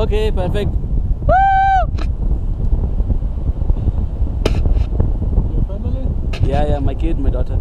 Okay, perfekt. Your family? Yeah, yeah, my kid, my daughter.